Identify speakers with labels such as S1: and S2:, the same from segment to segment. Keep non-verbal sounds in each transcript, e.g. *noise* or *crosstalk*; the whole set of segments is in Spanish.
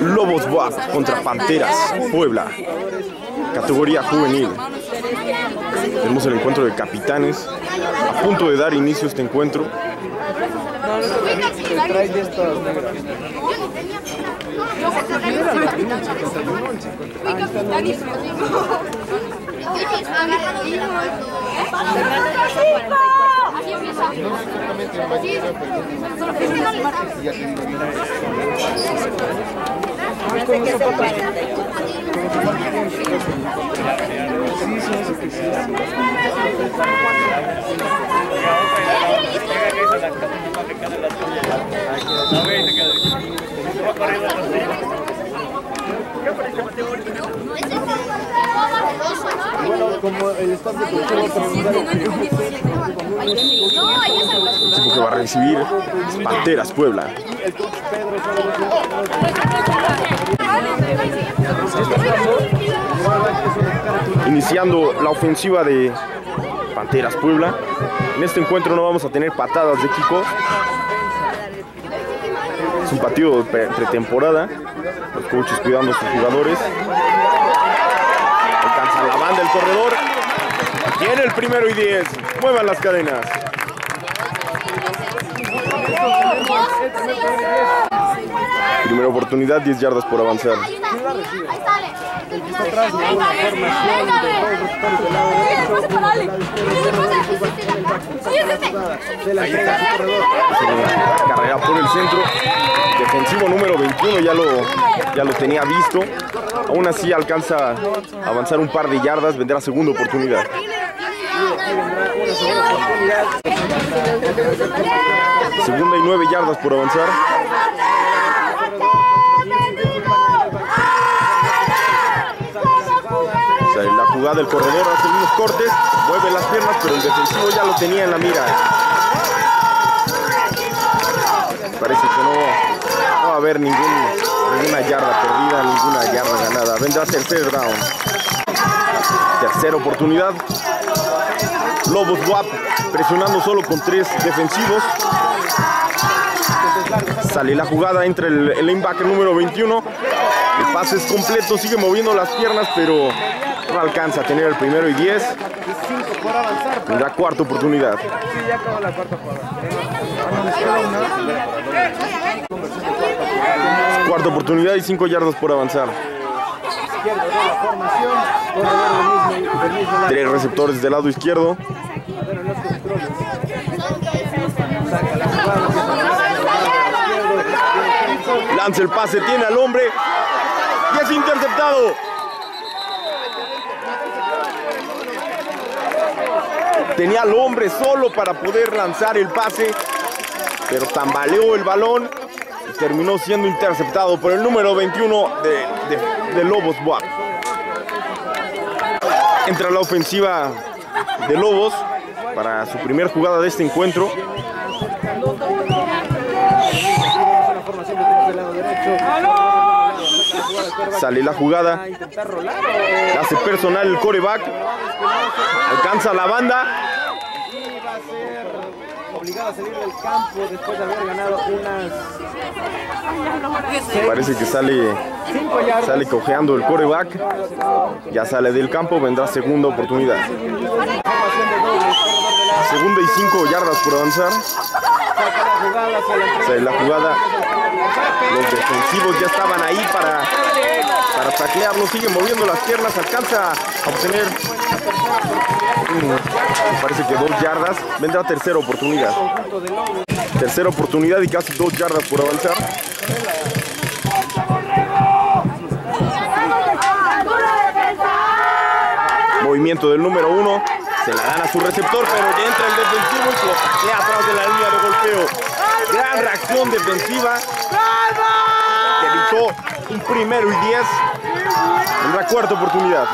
S1: Lobos WAP contra Panteras Puebla. Categoría juvenil. Tenemos el encuentro de capitanes. A punto de dar inicio a este encuentro.
S2: No, no,
S3: no, no,
S2: Bueno, como el staff de.
S1: El equipo que va a recibir es Panteras Puebla. Iniciando la ofensiva de Panteras Puebla. En este encuentro no vamos a tener patadas de kickoff. Es un partido de pre- pretemporada. Los coaches cuidando a sus jugadores. Alcanza la banda el corredor. Tiene el primero y 10. Muevan las cadenas. Primera oportunidad, 10 yardas por avanzar. Carrera por el centro. Defensivo número 21 ya lo, ya lo tenía visto. Aún así alcanza a avanzar un par de yardas. Vendrá segunda oportunidad. Segunda y nueve yardas por avanzar. La jugada del corredor, hace unos cortes, mueve las piernas, pero el defensivo ya lo tenía en la mira. Parece que no va a haber ningún, ninguna yarda perdida, ninguna yarda ganada. Vendrá tercer down. Tercera oportunidad. Lobos WAP presionando solo con tres defensivos. Sale la jugada entre el, el linebacker número 21. El pase es completo, sigue moviendo las piernas, pero no alcanza a tener el primero y 10.
S2: Cinco por avanzar.
S1: Tendrá cuarta oportunidad.
S2: La cuarta
S1: Cuarta oportunidad y cinco yardas por avanzar. Tres receptores del lado. Izquierdo. Lanza el pase, tiene al hombre. Y es interceptado. Tenía al hombre solo para poder lanzar el pase. Pero tambaleó el balón. Terminó siendo interceptado por el número 21 de, Lobos Buap. Entra la ofensiva de Lobos para su primer jugada de este encuentro. Sale la jugada. Hace personal el coreback. Alcanza la banda.
S2: Obligado a salir del campo después de haber ganado unas
S1: Parece que sale, sale cojeando el coreback. Ya sale del campo, vendrá segunda oportunidad. Segunda y cinco yardas por avanzar.
S2: La jugada.
S1: Los defensivos ya estaban ahí para, para taclearlo. Sigue moviendo las piernas. Alcanza a obtener. Parece que dos yardas. Vendrá tercera oportunidad. Tercera oportunidad y casi dos yardas por avanzar. Movimiento del número uno. Se la dan a su receptor, pero ya entra el defensivo y taclea atrás de la línea de golpeo. Gran reacción defensiva. Que evitó un primero y diez. Tendrá cuarta oportunidad.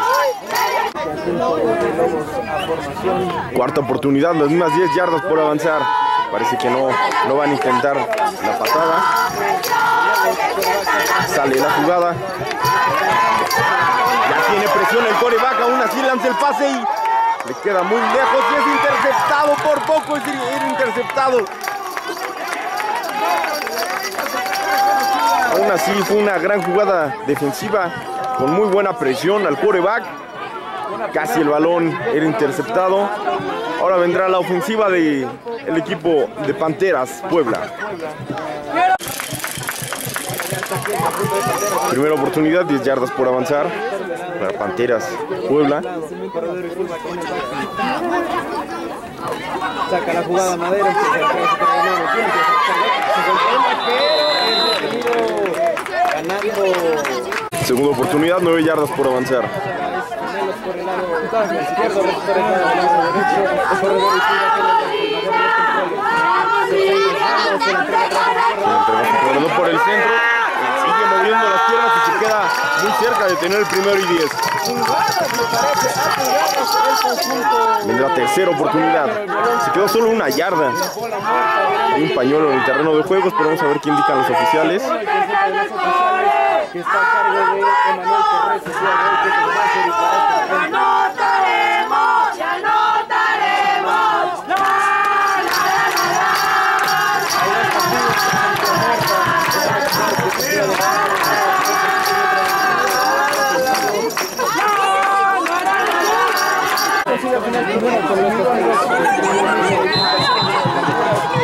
S1: Cuarta oportunidad, las mismas 10 yardas por avanzar. Parece que no, no van a intentar la patada. Sale la jugada. Ya tiene presión el coreback, aún así lanza el pase y Le queda muy lejos y es interceptado por poco. Es interceptado. Aún así fue una gran jugada defensiva con muy buena presión al quarterback. Casi el balón era interceptado. Ahora vendrá la ofensiva del equipo de Panteras Puebla. Primera oportunidad, 10 yardas por avanzar para Panteras Puebla.
S2: Saca la jugada Madera. Ganando
S1: Segunda oportunidad, 9 yardas por avanzar.
S2: Por el lado izquierdo, recupera el lado derecho. Tiene el balón. Se la entrega atrás, se la entrega atrás, el corredor.
S1: Se entregó su corredor por el centro. Sigue moviendo las piernas y se queda muy cerca de tener el primero y 10. Vendrá tercera oportunidad. Se quedó solo una yarda. Hay un pañuelo en el terreno de juegos, pero vamos a ver qué indican los oficiales.
S2: Que está a cargo de Emanuel Torres, el máster y para este evento.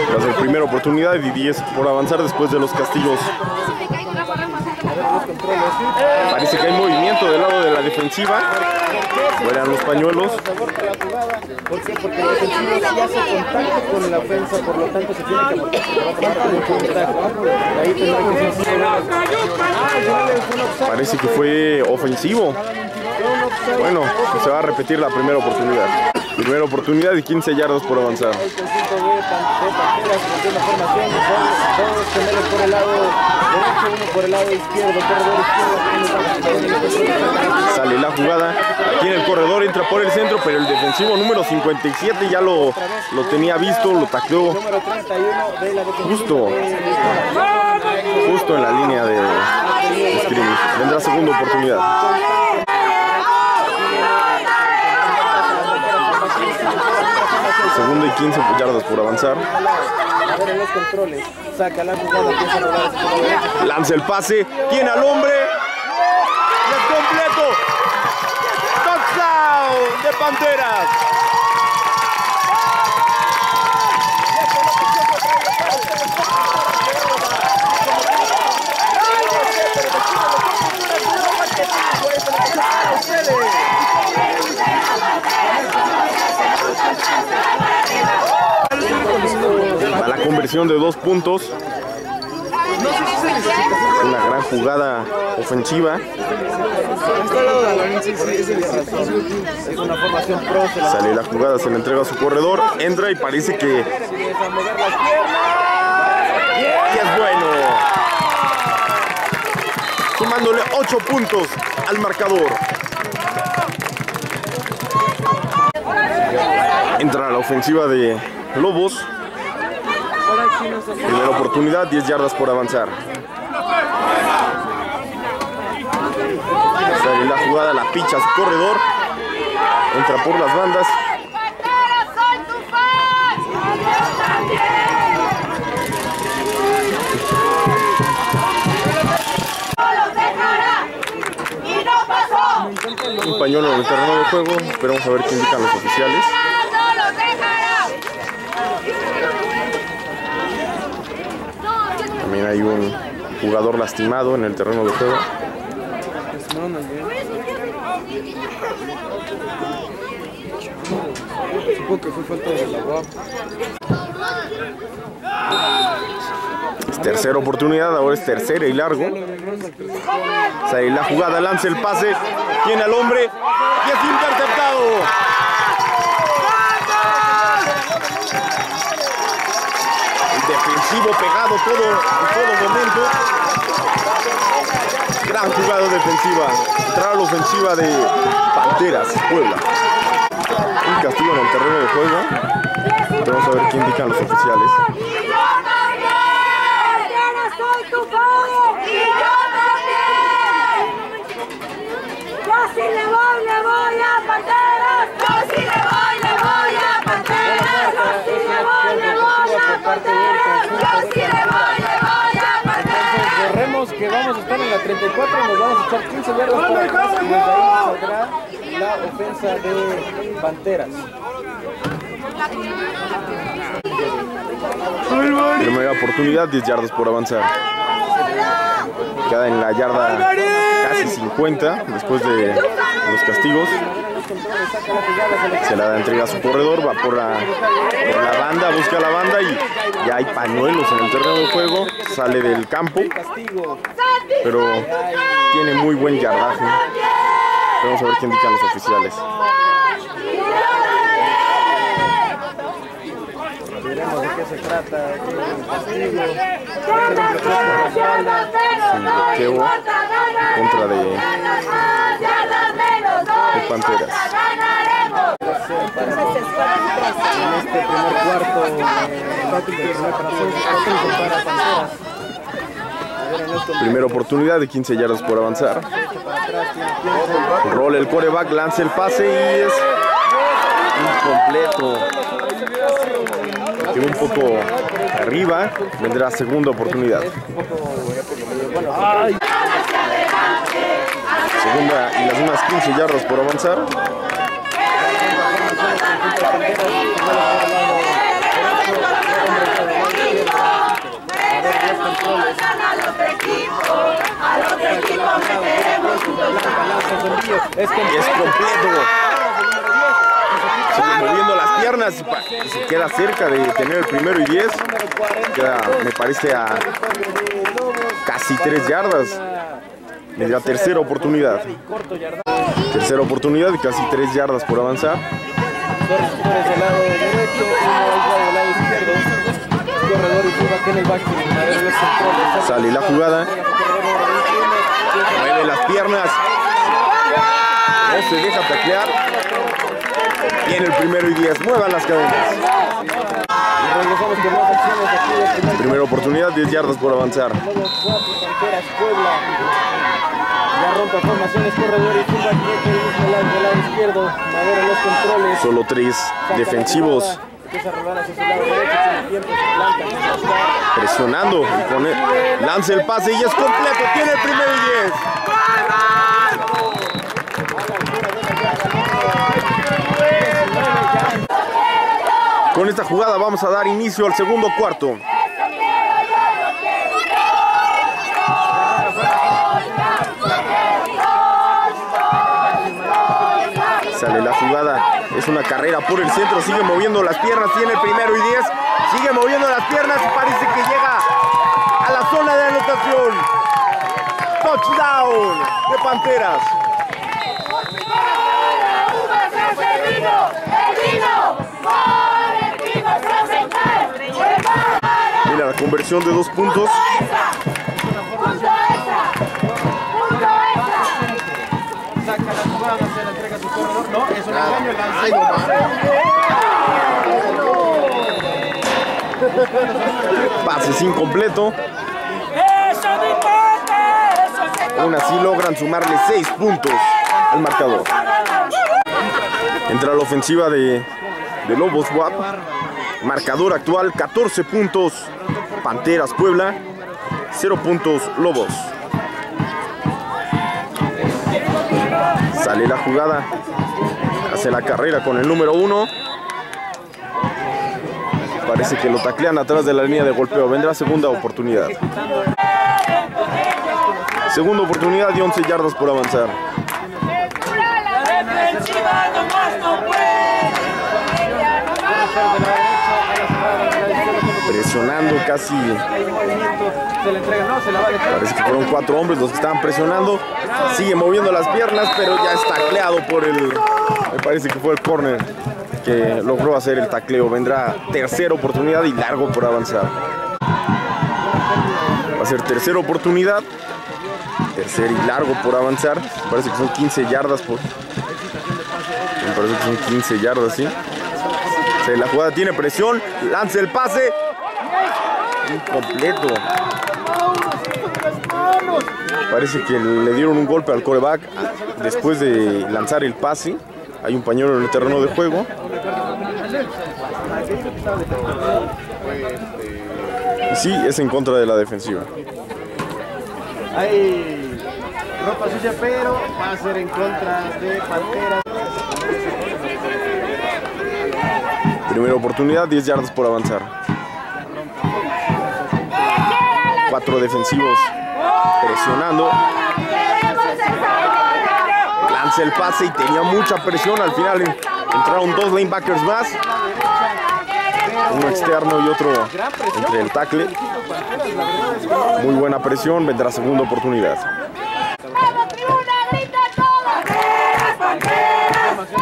S1: Tras la primera oportunidad y 10 por avanzar después de los castigos. Parece que hay movimiento del lado de la defensiva. Fueran los pañuelos.
S2: ¿Por qué? Porque la defensiva sí hace contacto con la ofensa, por lo tanto se tiene que contacto. Ya.
S1: Parece que fue ofensivo. Bueno, se va a repetir la primera oportunidad. Primera oportunidad y 15 yardas por avanzar. Sale la jugada. Aquí en el corredor entra por el centro, pero el defensivo número 57 ya lo, lo tenía visto, lo tacleó
S2: Número 31 de la defensiva
S1: Justo. justo en la línea de, de. Vendrá segunda oportunidad. Segunda y 15 yardas por avanzar.
S2: A ver en los controles. Saca la jugada.
S1: Lanza el pase, tiene al hombre. Y es completo. De Panteras. A la conversión de dos puntos. Una gran jugada ofensiva. Sale la jugada, se le entrega a su corredor. Entra y parece que y es bueno. Sumándole 8 puntos al marcador. Entra la ofensiva de Lobos. Primera oportunidad, 10 yardas por avanzar. Sale la jugada, la picha a su corredor. Entra por las bandas. Un pañuelo en el terreno de juego. Esperamos a ver qué indican los oficiales.
S3: ¡No los dejará!
S1: También hay un jugador lastimado en el terreno de juego.
S2: Supongo que fue falta de la UAP.
S1: Es tercera oportunidad, ahora es tercera y largo. Sale la jugada, lanza el pase, tiene al hombre y es interceptado. Defensivo pegado todo, en todo momento. Gran jugada defensiva. Entrada la ofensiva de Panteras, Puebla. Un castigo en el terreno de juego. Vamos a ver qué indican los oficiales.
S3: ¡Y yo también! ¡Yo soy tu fan! ¡Y yo también! ¡Yo sí le voy, le voy!
S2: 44 nos vamos a echar 15 yardas por avanzar y desde ahí saldrá la ofensa de Panteras.
S1: Primera oportunidad, 10 yardas por avanzar. Queda en la yarda casi 50 después de los castigos. Se la da entrega a su corredor, va por la, por la banda, busca la banda y ya hay pañuelos en el terreno de juego. Sale del campo, pero tiene muy buen yardaje. Vamos a ver qué indican los oficiales.
S2: Veremos de qué se trata.
S1: Contra de, de Panteras. Primera oportunidad de 15 yardas por avanzar. Rola el coreback, lanza el pase y es incompleto. Quedó un poco arriba. Vendrá segunda oportunidad. Segunda y las unas 15 yardas por avanzar.
S2: Es
S1: completo. Sigue moviendo las piernas y se queda cerca de tener el primero y 10. Queda, me parece, a casi 3 yardas. Tercera oportunidad. Tercera oportunidad casi 3 yardas por avanzar. Sale la jugada. Mueve las piernas. No se deja taclear. Viene el primero y 10. Muevan las cadenas. Primera oportunidad, 10 yardas por avanzar.
S2: Panteras, Puebla. Ya rompe formaciones, corredor y derecho y mismo lado del lado izquierdo. Madero los controles.
S1: Solo tres
S2: la
S1: defensivos presionando. y pone- lanza el pase y es completo. Tiene el primero y 10. Con esta jugada vamos a dar inicio al segundo cuarto. Sale la jugada, es una carrera por el centro, sigue moviendo las piernas, tiene primero y 10, sigue moviendo las piernas y parece que llega a la zona de anotación. Touchdown de Panteras. Mira la conversión de dos puntos.
S2: Su corredor. No, es un engaño, lanza.
S1: Pases incompleto. Aún así logran sumarle 6 puntos al marcador. Entra la ofensiva de, de Lobos WAP. Marcador actual 14 puntos. Panteras Puebla. 0 puntos Lobos. Sale la jugada. Hace la carrera con el número 1. Parece que lo taclean atrás de la línea de golpeo. Vendrá segunda oportunidad. Segunda oportunidad y 11 yardas por avanzar.
S2: A dejar.
S1: Parece que fueron cuatro hombres los que estaban presionando. Sigue moviendo las piernas, pero ya es tacleado por el. Me parece que fue el corner que logró hacer el tacleo. Vendrá tercera oportunidad y largo por avanzar. Va a ser tercera oportunidad. Tercer y largo por avanzar. Parece que son 15 yardas por. Me parece que son 15 yardas. Sí, la jugada tiene presión. Lanza el pase. Incompleto. Parece que le dieron un golpe al coreback después de lanzar el pase. Hay un pañuelo en el terreno de juego. Y sí, es en contra de la defensiva.
S2: Hay ropa sucia, pero va a ser en contra de Panteras.
S1: Primera oportunidad, 10 yardas por avanzar. Cuatro defensivos presionando. Lanza el pase y tenía mucha presión. Al final entraron dos linebackers más. Uno externo y otro entre el tackle. Muy buena presión, vendrá segunda oportunidad.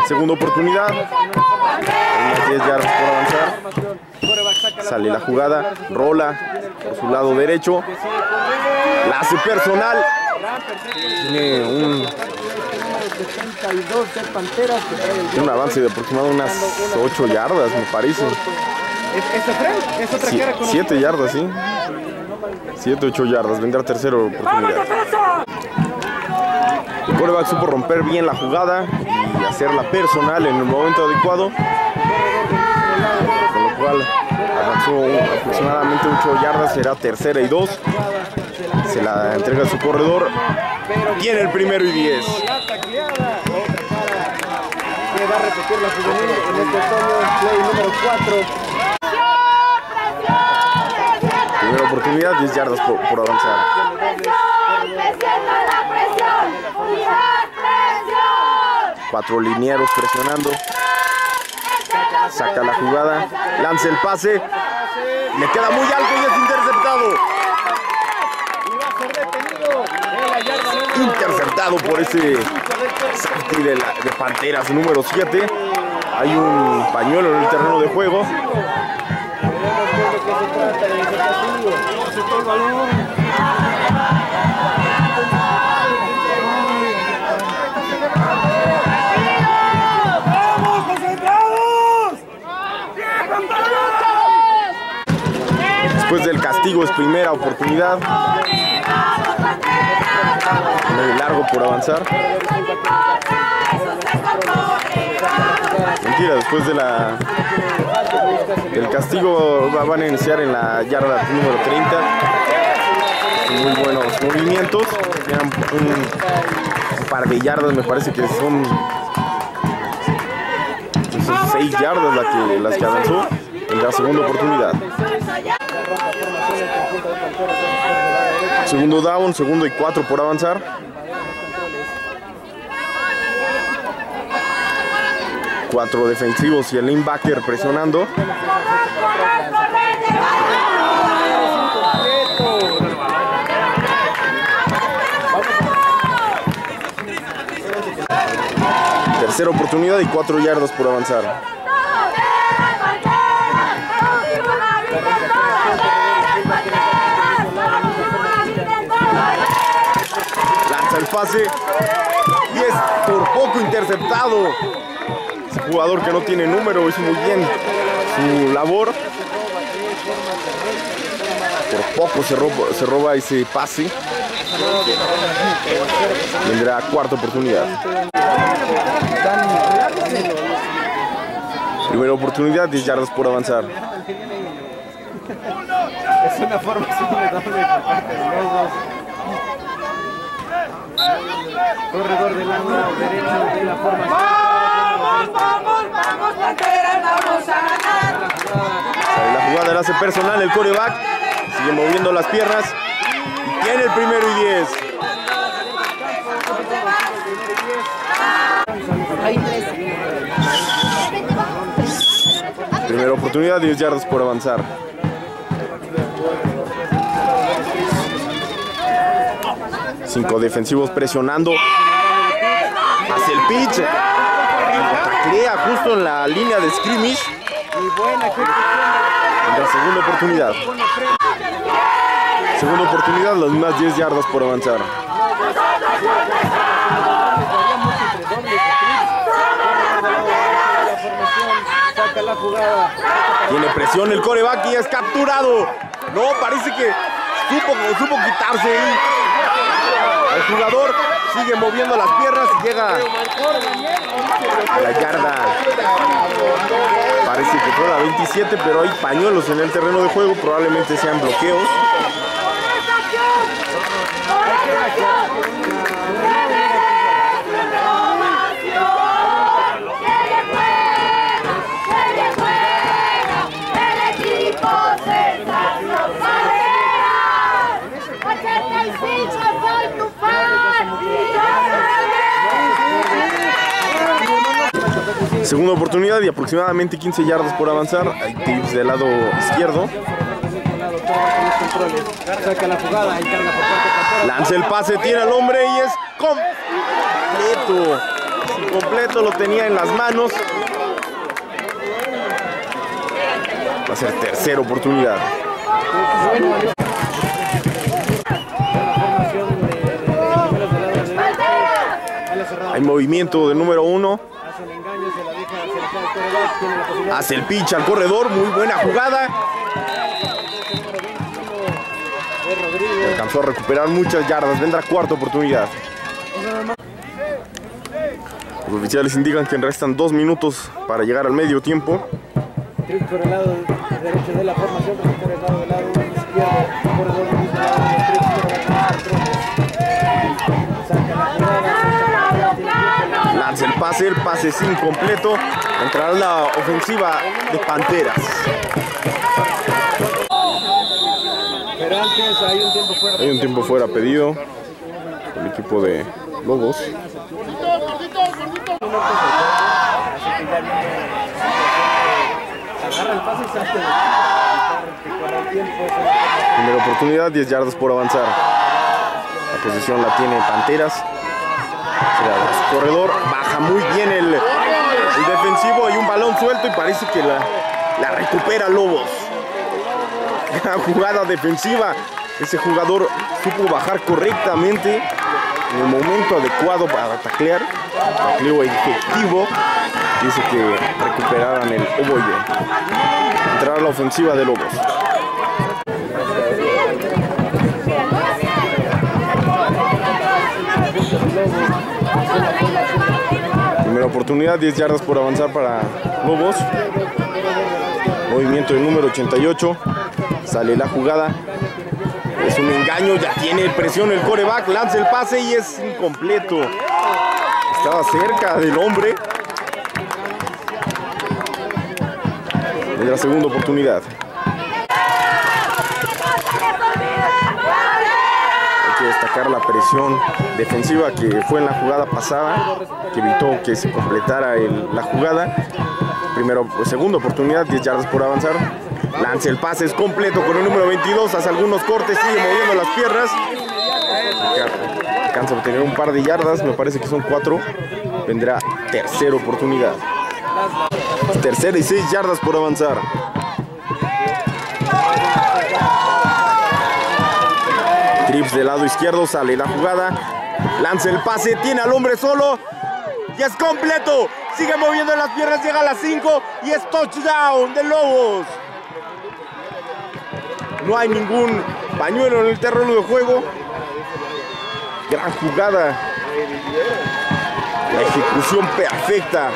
S1: Segunda oportunidad. Unas 10 yardas por avanzar. Sale la jugada, rola por su lado derecho. La hace personal. Tiene un,
S2: 72 de Panteras que trae el
S1: tiene un avance de aproximadamente unas 8 yardas, me parece.
S2: ¿Es, otra? ¿Es otra que era con
S1: 7 yardas, sí. 7, 8 yardas. Vendrá tercera oportunidad. El quarterback supo romper bien la jugada y hacerla personal en el momento adecuado. Cual avanzó aproximadamente 8 yardas. Será tercera y 2. Se la entrega a su corredor. Tiene el primero y 10.
S2: la tacleada? Otra cara que va a repetir la juvenil en este play número 4.
S1: Primera oportunidad, 10 yardas por, por avanzar. Cuatro linieros presionando. Saca la jugada. Lanza el pase. Le queda muy alto y es interceptado. Interceptado por ese de, la- de Panteras número 7. Hay un pañuelo en el terreno de juego.
S2: Castigo
S1: es primera oportunidad. Largo por avanzar. Mentira, después de la del castigo va- van a iniciar en la yarda número 30. Muy buenos movimientos. Un, par de yardas, me parece que son 6 yardas la que, las que avanzó en la segunda oportunidad. Segundo down, segundo y cuatro por avanzar. Cuatro defensivos y el linebacker presionando. Tercera oportunidad y cuatro yardas por avanzar. Lanza el pase y es por poco interceptado. Jugador que no tiene número hizo muy bien su labor. Por poco se roba, se roba ese pase. Vendrá cuarta oportunidad. Primera oportunidad, 10 yardas por avanzar.
S2: Es una forma simple doble por parte de los dos. Corredor del ángulo derecho de la formación.
S3: Vamos, vamos, vamos, Panteras, vamos a ganar.
S1: La jugada la hace personal el coreback. Sigue moviendo las piernas. Y tiene el primero y 10. Primera oportunidad, 10 yardas por avanzar. Cinco defensivos presionando. Hace el pitch. Lo taclea justo en la línea de scrimmage.
S2: Y
S1: la segunda oportunidad. Segunda oportunidad, las mismas 10 yardas por avanzar. Tiene presión el coreback y es capturado. No, parece que supo, supo quitarse. El jugador sigue moviendo las piernas y llega a la yarda. Parece que fue la 27, pero hay pañuelos en el terreno de juego. Probablemente sean bloqueos. Segunda oportunidad y aproximadamente 15 yardas por avanzar. Hay tips del lado izquierdo. Lanza el pase, tiene al hombre y es completo. Completo lo tenía en las manos. Va a ser tercera oportunidad. Hay movimiento del número uno.
S2: Hace el
S1: pitch al corredor. Muy buena jugada. Alcanzó a recuperar muchas yardas. Vendrá cuarta oportunidad. Los oficiales indican que restan dos minutos para llegar al medio tiempo.
S2: Por el lado derecho de la formación, tiempo.
S1: Lanza el pase, es incompleto. Entrará la ofensiva de Panteras.
S2: Hay un tiempo fuera.
S1: Hay un tiempo fuera pedido. El equipo de Lobos. Primera oportunidad, 10 yardas por avanzar. La posición la tiene Panteras. Corredor, baja muy bien el, defensivo. Hay un balón suelto y parece que la, la recupera Lobos. *laughs* Gran jugada defensiva. Ese jugador supo bajar correctamente en el momento adecuado para taclear. Tacleo efectivo. Dice que recuperaran el ovoide. Entrará la ofensiva de Lobos. Oportunidad, 10 yardas por avanzar para Lobos. Movimiento del número 88. Sale la jugada. Es un engaño, ya tiene presión el coreback, lanza el pase y es incompleto. Estaba cerca del hombre. Es la segunda oportunidad. Hay que destacar la presión defensiva que fue en la jugada pasada, evitó que se completara la jugada. Primero, segunda oportunidad, 10 yardas por avanzar. Lanza el pase, es completo con el número 22, hace algunos cortes, sigue moviendo las piernas. Alcanza a obtener un par de yardas, me parece que son cuatro. Vendrá tercera oportunidad. Tercera y seis yardas por avanzar. Trips del lado izquierdo, sale la jugada. Lanza el pase, tiene al hombre solo. Y es completo. Sigue moviendo las piernas, llega a las 5 y es touchdown de Lobos. No hay ningún pañuelo en el terreno de juego. Gran jugada. La ejecución perfecta.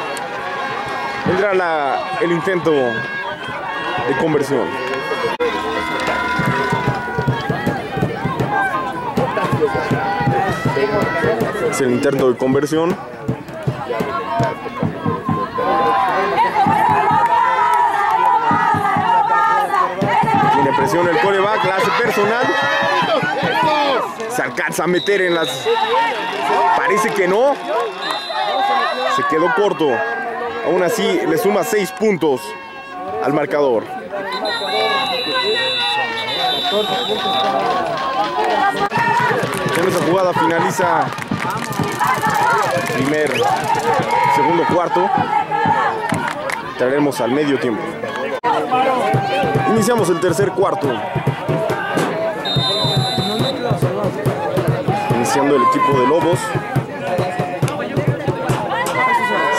S1: Vendrá la- el intento de conversión. Es el intento de conversión. Presión el coreback, la hace personal. Se alcanza a meter en las. Parece que no. Se quedó corto. Aún así le suma seis puntos al marcador. En esa jugada finaliza primer, segundo cuarto. Traeremos al medio tiempo. Iniciamos el tercer cuarto. Iniciando el equipo de Lobos.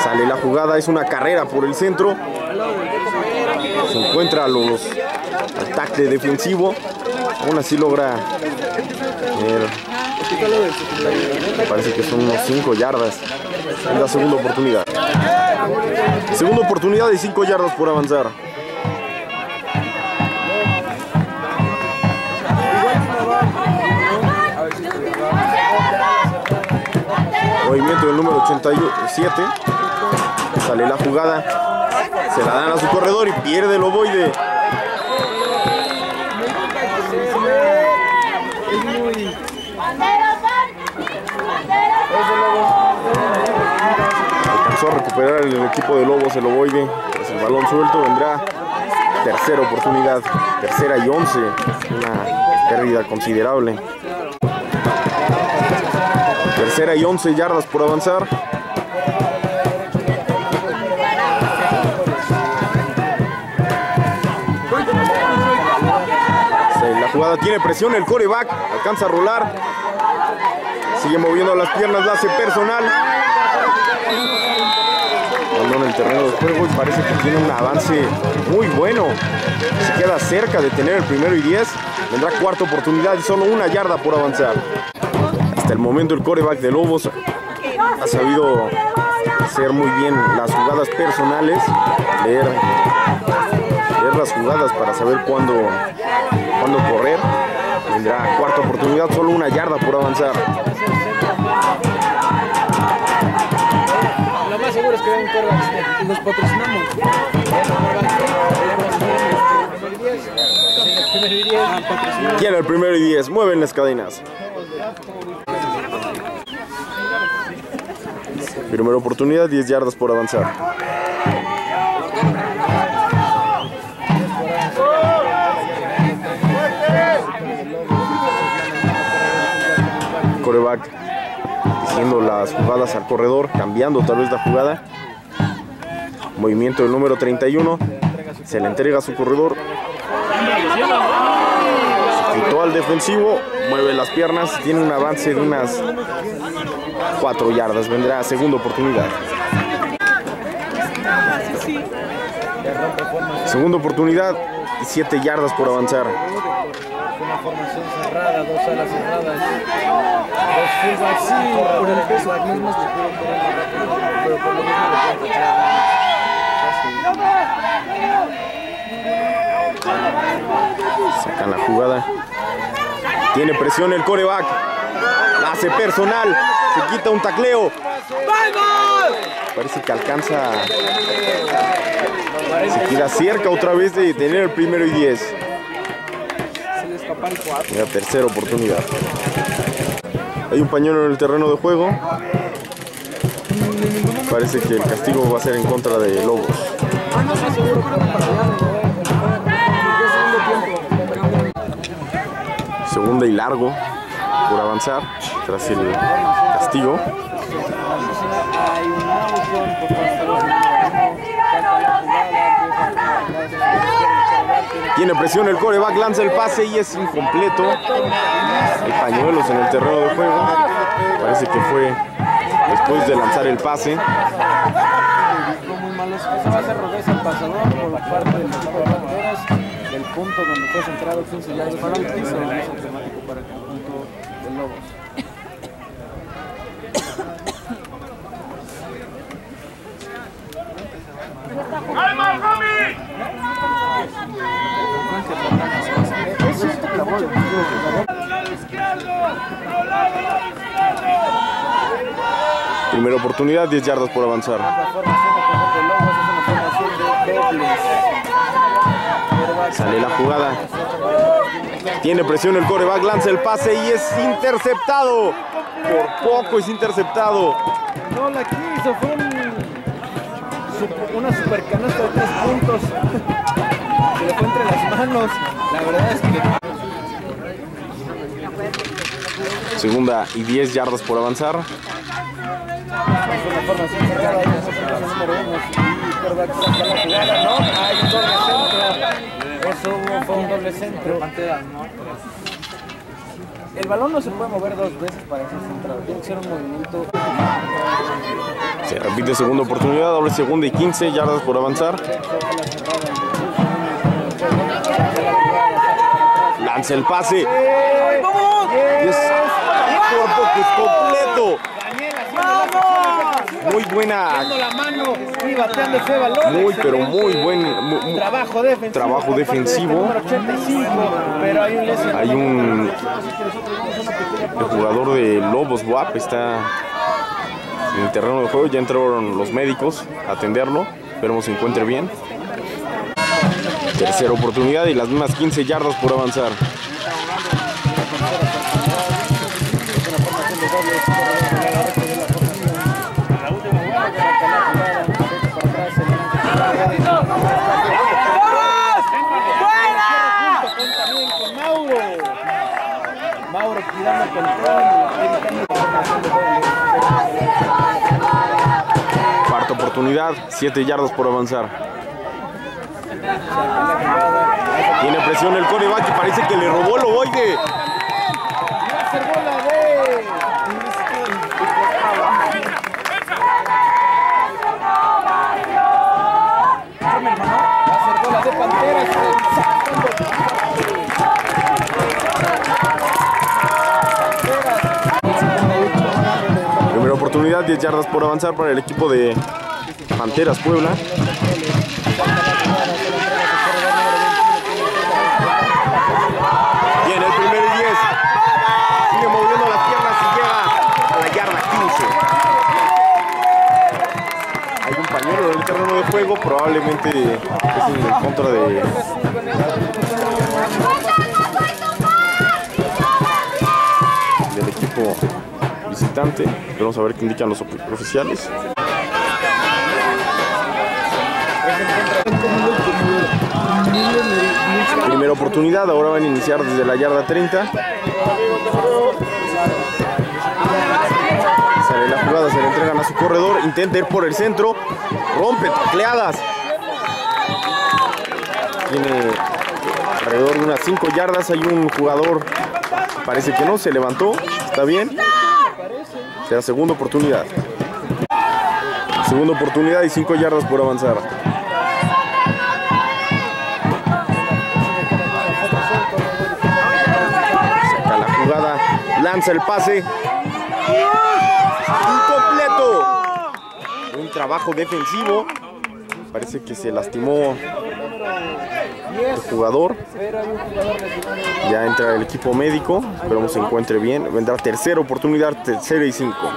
S1: Sale la jugada, es una carrera por el centro. Se encuentra a los al tackle defensivo. Aún así logra me parece que son unos 5 yardas. Es la segunda oportunidad. Segunda oportunidad y 5 yardas por avanzar. 47. Sale la jugada. Se la dan a su corredor y pierde el ovoide. Alcanzó a recuperar el equipo de Lobos el ovoide. Pues el balón suelto vendrá tercera oportunidad, tercera y once, una pérdida considerable. Tercera y once yardas por avanzar. Tiene presión, el coreback alcanza a rolar. Sigue moviendo las piernas, la hace personal. Balón en el terreno de juego y parece que tiene un avance muy bueno. Se queda cerca de tener el primero y diez. Vendrá cuarta oportunidad y solo una yarda por avanzar. Hasta el momento el coreback de Lobos ha sabido hacer muy bien las jugadas personales, leer, leer las jugadas para saber cuándo, cuándo correr. Vendrá cuarta oportunidad, solo una yarda por avanzar.
S2: Lo más seguro es que vean corebacks. Los patrocinamos.
S1: Quiere el primero y diez, mueven las cadenas. Primera oportunidad, 10 yardas por avanzar. Coreback diciendo las jugadas al corredor, cambiando tal vez la jugada. Movimiento del número 31. Se le entrega a su corredor. Quitó al defensivo, mueve las piernas, tiene un avance de unas 4 yardas. Vendrá segunda oportunidad. Segunda oportunidad y 7 yardas por avanzar.
S2: Una formación cerrada, dos alas cerradas, dos fullbacks, sí, por el peso, pueden correr más rápido, pero por lo mismo pueden.
S1: Sacan la jugada. Tiene presión el coreback. La hace personal. Se quita un tacleo. Parece que alcanza. Se queda cerca otra vez de tener el primero y 10. Tercera oportunidad. Hay un pañuelo en el terreno de juego. Parece que el castigo va a ser en contra de Lobos. Segunda y largo por avanzar tras el castigo. Tiene presión el coreback, lanza el pase y es incompleto. Hay pañuelos en el terreno de juego. Parece que fue después de lanzar el pase.
S2: del punto donde fue centrado 15 yardas para el piso. Es automático para el conjunto de Lobos.
S1: Primera oportunidad, 10 yardas por avanzar. Sale la jugada. Tiene presión el coreback, lanza el pase y es interceptado. Por poco es interceptado.
S2: Una super canasta de tres puntos. Se le fue entre las manos. La verdad es que
S1: Segunda y 10 yardas por avanzar.
S2: centro. El balón no se puede mover dos veces para ser centrado. Tiene que ser un movimiento.
S1: Se repite segunda oportunidad, doble segunda y 15 yardas por avanzar. Lanza el pase. Y es completo. Muy buena, muy pero muy buen
S2: Trabajo defensivo.
S1: Trabajo defensivo.
S2: número 85, pero hay un lesionado.
S1: Hay un el jugador de Lobos WAP está en el terreno de juego. Ya entraron los médicos a atenderlo. Esperemos se encuentre bien. Tercera oportunidad y las mismas 15 yardas por avanzar. Oportunidad, 7 yardas por avanzar. Tiene presión el coreback y parece que le robó el ovoide. Primera oportunidad, 10 yardas por avanzar para el equipo de Panteras Puebla. Tiene el primero y 10. Sigue moviendo las piernas y llega a la yarda 15. Hay un pañuelo en el terreno de juego, probablemente es en contra de del equipo visitante. Vamos a ver qué indican los oficiales. Primera oportunidad, ahora van a iniciar desde la yarda 30. Sale la jugada, se le entregan a su corredor, intenta ir por el centro, rompe tacleadas. Tiene alrededor de unas 5 yardas, hay un jugador, parece que no, se levantó, está bien. Será segunda oportunidad. Segunda oportunidad y 5 yardas por avanzar. Lanza el pase. Incompleto. Un trabajo defensivo. Parece que se lastimó el jugador. Ya entra el equipo médico. Esperamos se encuentre bien. Vendrá tercera oportunidad, tercera y cinco.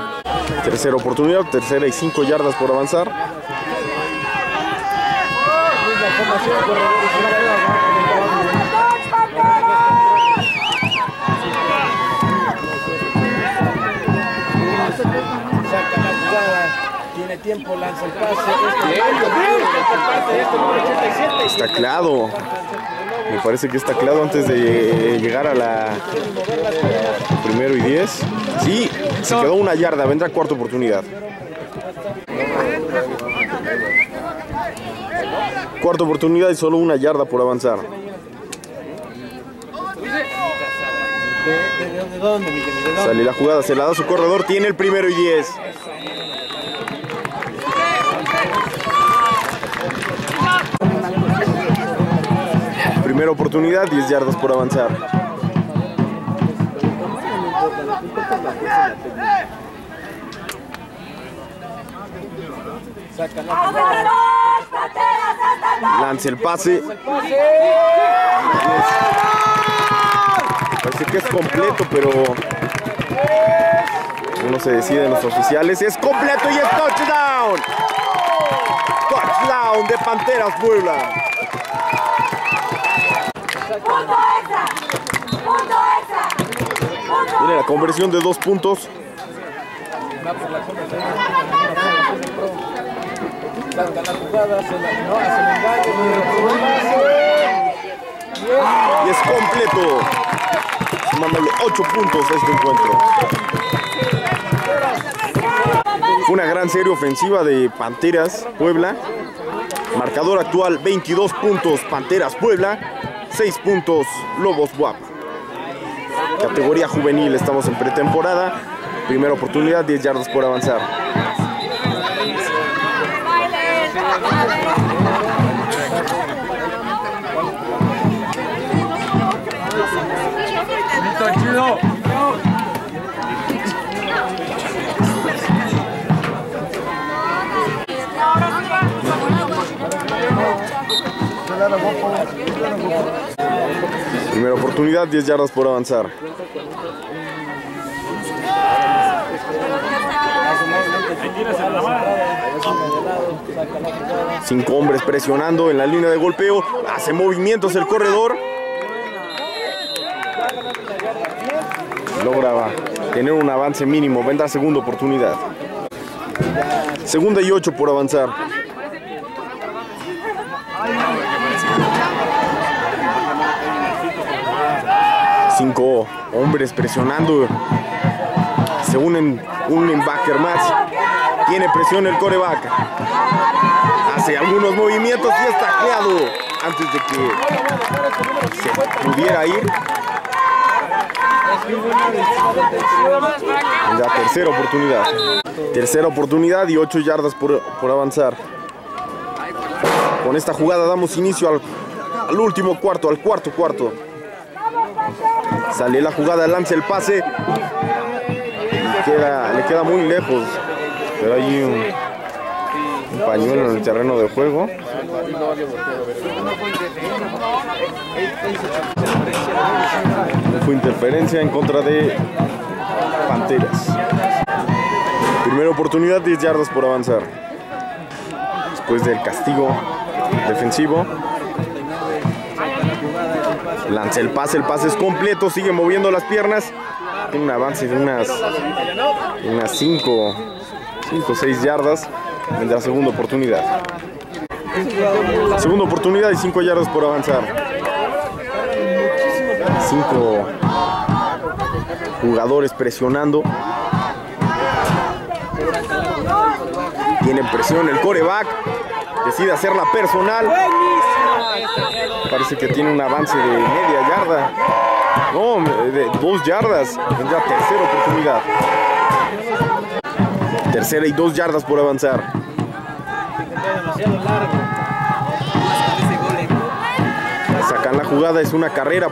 S1: Tercera oportunidad, tercera y cinco yardas por avanzar.
S2: Tiene tiempo, lanza el pase. Por parte de número 87.
S1: Está claro. Me parece que está claro antes de llegar a la primero y diez. Sí, se quedó una yarda. Vendrá cuarta oportunidad. Cuarta oportunidad y solo una yarda por avanzar. Sale la jugada, se la da su corredor, tiene el primero y 10. Primera oportunidad, 10 yardas por avanzar.
S2: Saca la jugada.
S1: Lanza el pase. Parece que es completo, pero uno se decide en los oficiales. Es completo y es touchdown. Touchdown de Panteras Puebla.
S3: Punto extra. Punto extra.
S1: Tiene la conversión de dos puntos.
S2: La no, hace.
S1: Y es completo. Sumándole 8 puntos a este encuentro. Fue una gran serie ofensiva de Panteras Puebla. Marcador actual 22 puntos Panteras Puebla, 6 puntos Lobos Guap. Categoría juvenil, estamos en pretemporada. Primera oportunidad, 10 yardas por avanzar. Primera oportunidad, 10 yardas por avanzar. Cinco hombres presionando en la línea de golpeo. Hace movimientos el corredor. Logra tener un avance mínimo. Vendrá segunda oportunidad. Segunda y ocho por avanzar. Cinco hombres presionando. Se unen un linebacker más. Tiene presión el coreback. Hace algunos movimientos y es tacleado antes de que se pudiera ir. La tercera oportunidad. Tercera oportunidad y 8 yardas por, por avanzar. Con esta jugada damos inicio al último cuarto, al cuarto cuarto. Sale la jugada, lanza el pase. Y queda- le queda muy lejos. Pero hay un pañuelo en el terreno de juego. Fue interferencia en contra de Panteras. Primera oportunidad, 10 yardas por avanzar. Después del castigo defensivo. Lanza el pase, el pase es completo, sigue moviendo las piernas. Tiene un avance de unas, unas 5 o 6 yardas. Vendrá segunda oportunidad. Segunda oportunidad y 5 yardas por avanzar. 5 jugadores presionando. Tiene presión el coreback. Decide hacerla personal. Parece que tiene un avance de media yarda. No, de dos yardas. Vendrá tercera oportunidad. Tercera y dos yardas por avanzar. Sacan la jugada, es una carrera.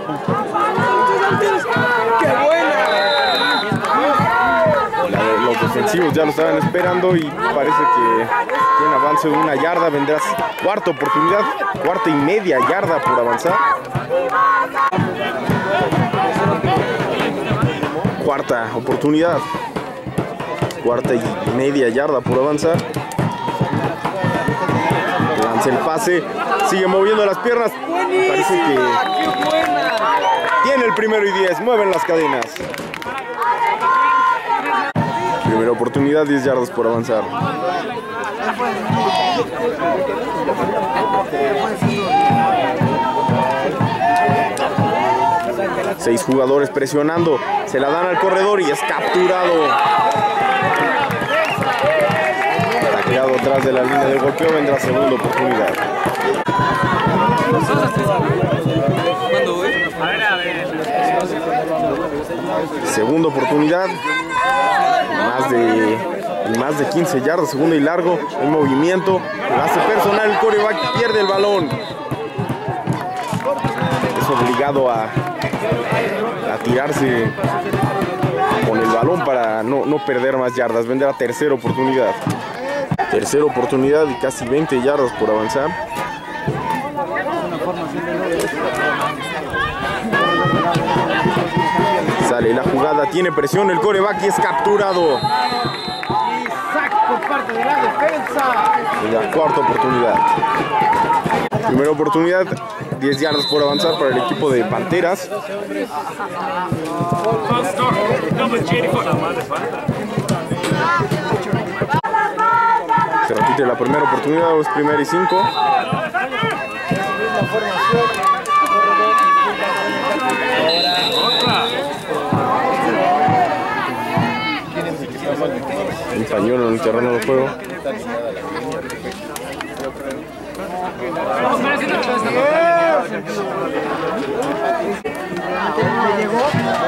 S1: La de- los defensivos ya lo estaban esperando y parece que tiene avance de una yarda. Vendrá cuarta oportunidad, cuarta y media yarda por avanzar. Cuarta oportunidad, cuarta y media yarda por avanzar. Lanza el pase, sigue moviendo las piernas. Parece que tiene el primero y diez, mueven las cadenas. Primera oportunidad, 10 yardas por avanzar. Seis jugadores presionando, se la dan al corredor y es capturado. Tacleado atrás de la línea de golpeo, vendrá segunda oportunidad. Segunda oportunidad. Más de, más de 15 yardas, segunda y largo. Un movimiento. Hace personal el coreback pierde el balón. Es obligado a, a tirarse con el balón para no, no perder más yardas. Vendrá tercera oportunidad. Tercera oportunidad y casi 20 yardas por avanzar. Sale la jugada, tiene presión el coreback y es capturado.
S2: por parte de la defensa.
S1: En la cuarta oportunidad. Primera oportunidad, 10 yardas por avanzar para el equipo de Panteras. Se repite la primera oportunidad, es primera y cinco. Pañuelo en el terreno de juego.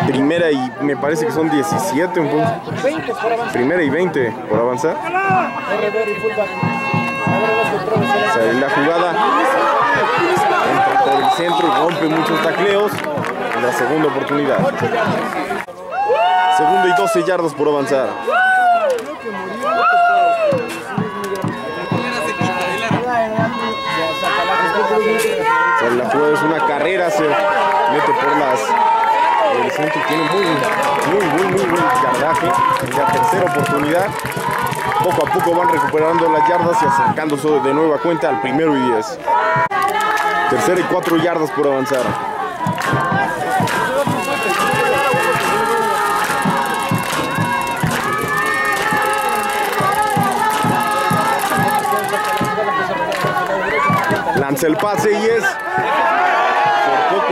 S1: Primera y me parece que son 17. un poco.
S2: 20 por avanzar.
S1: Primera y 20 por avanzar. Sale la jugada. Entra por el centro y rompe muchos tacleos. La segunda oportunidad. Segunda y 12 yardas por avanzar. Buen yardaje. En la tercera oportunidad. Poco a poco van recuperando las yardas y acercándose de nueva cuenta al primero y 10. Tercera y cuatro yardas por avanzar. Lanza el pase y es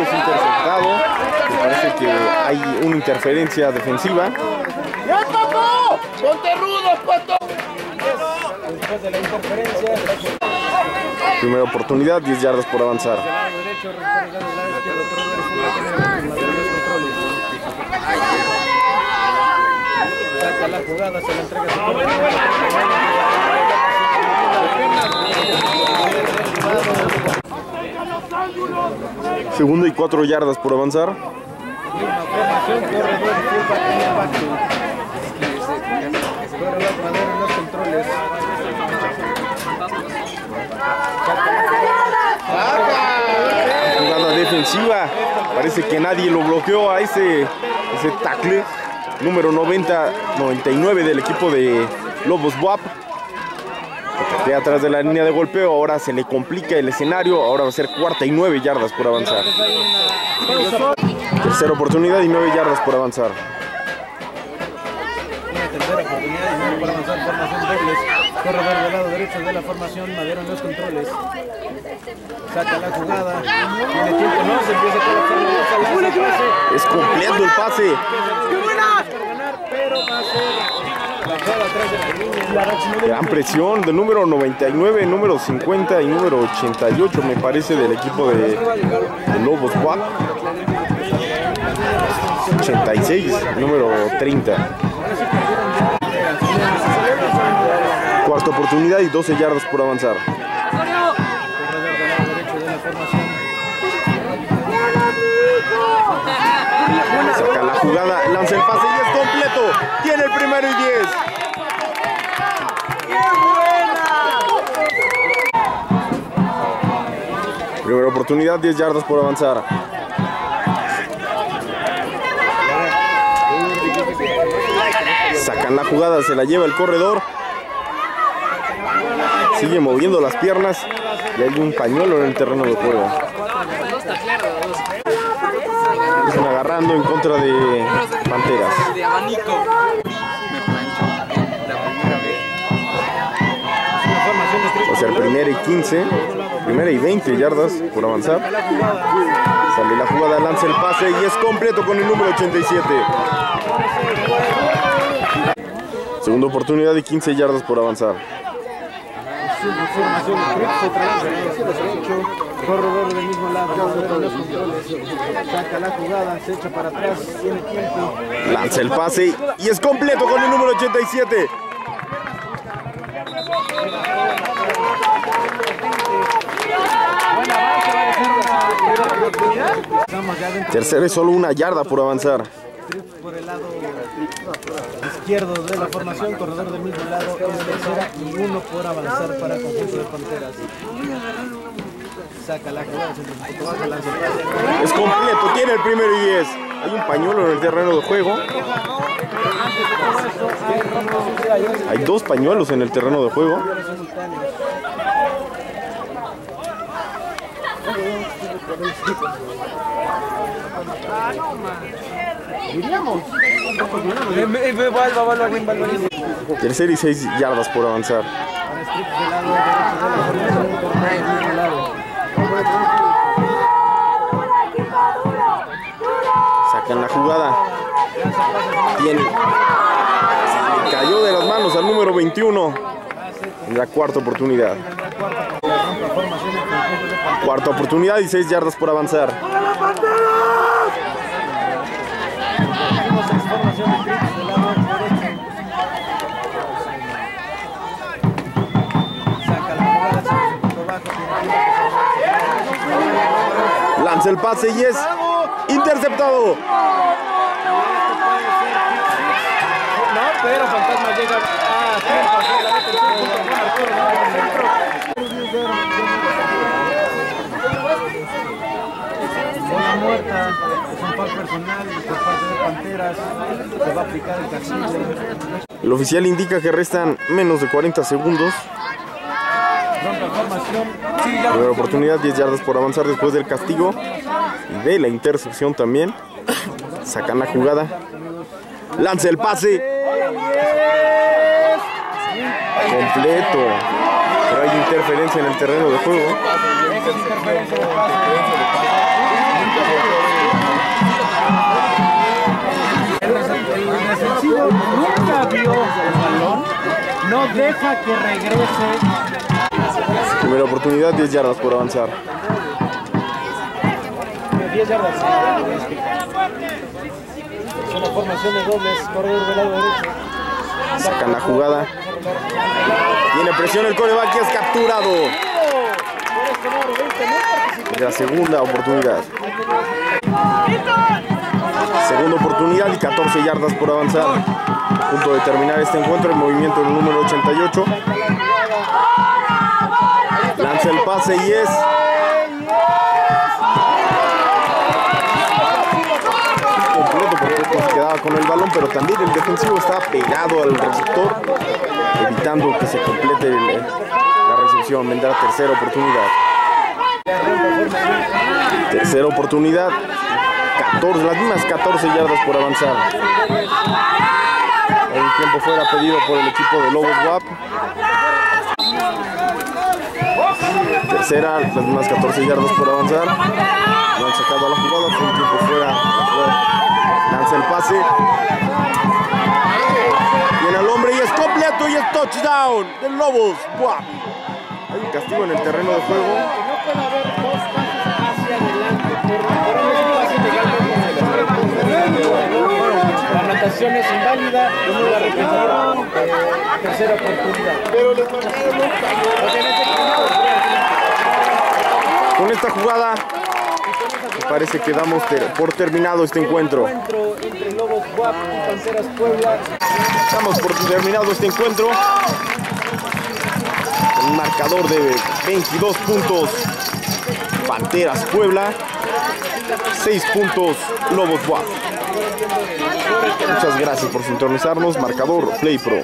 S1: es interceptado. Me parece que hay una interferencia defensiva.
S4: ¡Ya tocó! ¡Ponte rudo, puesto!
S2: Después de la interferencia,
S1: Primera oportunidad, 10 yardas por avanzar.
S2: Saca la jugada, se la entrega.
S1: Segunda y 4 yardas por avanzar. Jugada defensiva. Parece que nadie lo bloqueó a ese, ese tackle. Número 90, 99 del equipo de Lobos WAP. De atrás de la línea de golpeo. Ahora se le complica el escenario. Ahora va a ser cuarta y 9 yardas por avanzar. Tercera oportunidad y 9 yardas por avanzar.
S2: Una tercera oportunidad y nueve para avanzar. Formación dobles. Corredor del lado derecho de la formación. Madero en los controles. Saca la jugada. Tiene tiempo. No, se empieza a colapsar la.
S1: Es completo el pase.
S2: Pero va a ser
S1: Gran presión del número 99, número 50 y número 88 me parece del equipo de, de Lobos WAP. 86, número 30. Cuarta oportunidad y 12 yardas por avanzar. Oportunidad, 10 yardas por avanzar. Sacan la jugada, se la lleva el corredor. Sigue moviendo las piernas y hay un pañuelo en el terreno de juego. Están agarrando en contra de Panteras.
S5: de abanico. Me plancho la primera vez.
S2: Una formación de tres
S1: Va a ser primera y 15, primera y 20 yardas por avanzar. Sale la jugada, lanza el pase y es completo con el número 87. Segunda oportunidad y 15 yardas por avanzar.
S2: Corredor del mismo lado. Saca la jugada. Se echa para atrás. Tiene tiempo.
S1: Lanza el pase y es completo con el número 87.
S2: Estamos ya dentro
S1: Tercera es solo una yarda por avanzar.
S2: por el lado izquierdo de la formación. Corredor del mismo lado. Es tercera y uno por avanzar para conjunto de Panteras. Saca la.
S1: Es completo, tiene el primero y 10. Hay un pañuelo en el terreno de juego. Hay dos pañuelos en el terreno de juego. Tercera y 6 yardas por avanzar. Sacan la jugada. Tiene. Cayó de las manos al número 21. En la cuarta oportunidad. Cuarta oportunidad y 6 yardas por avanzar. Lanza el pase y es interceptado.
S2: No, pero Fantasma llega a tiempo, solamente el segundo con Arturo Navarro en el centro. Bola muerta, es un foul personal por parte de Panteras, se va a aplicar el castigo.
S1: El oficial indica que restan menos de 40 segundos.
S2: Rompe formación,
S1: Primera oportunidad, 10 yardas por avanzar después del castigo y de la intercepción también. Sacan la jugada. Lanza el pase. Completo. Pero hay interferencia en el terreno de juego.
S2: nunca vio el balón, no deja que regrese.
S1: Primera oportunidad, 10 yardas por avanzar.
S2: 10 yardas. Es una formación de dobles, corredor del lado derecho.
S1: Sacan la jugada. Tiene presión el coreback y es capturado. La segunda oportunidad. Segunda oportunidad y 14 yardas por avanzar. A punto de terminar este encuentro, el movimiento del número 88. El pase y es completo porque pues, quedaba con el balón, pero también el defensivo estaba pegado al receptor, evitando que se complete el- la recepción. Vendrá tercera oportunidad. Tercera oportunidad. 14, las mismas 14 yardas por avanzar. Un tiempo fuera pedido por el equipo de Lobos WAP. Tercera, las mismas 14 yardas por avanzar. No han sacado la jugada, fue un tiempo fuera. Lanza el pase. Viene al hombre y es completo y es touchdown de Lobos WAP. Hay un castigo en el terreno de juego.
S2: No puede haber dos hacia adelante. La anotación es inválida no la repensaron. Tercera oportunidad.
S4: Pero le marcaron un
S1: Con esta jugada, parece que damos por terminado este encuentro. Damos por terminado este encuentro. Un marcador de 22 puntos. Panteras Puebla. 6 puntos Lobos WAP. Muchas gracias por sintonizarnos. Marcador Play Pro.